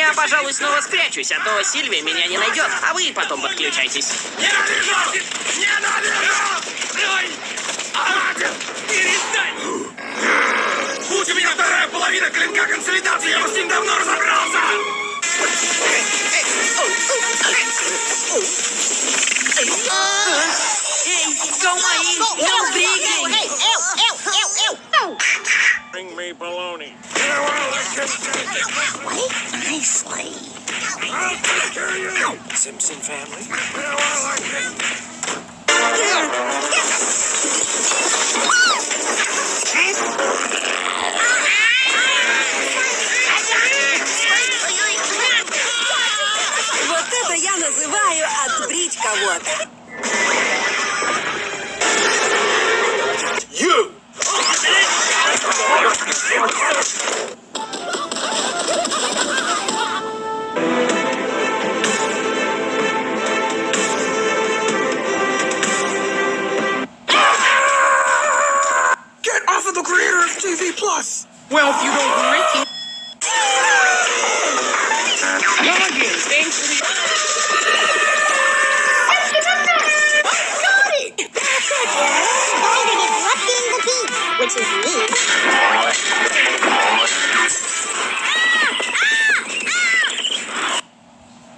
Я, пожалуй, снова спрячусь, а то Сильвия меня не найдет, а вы потом подключайтесь. Ой! А! Перестань! Будь у меня вторая половина клинка консолидации, я бы с ним давно разобрался! Эй, calma aí, não briguem! Bring me baloney. Yeah, well, I can Simpson family. Вот это я называю отбрить кого-то. for the creator of TV Plus. Well, if you don't break it. Thanks for the. Which is me.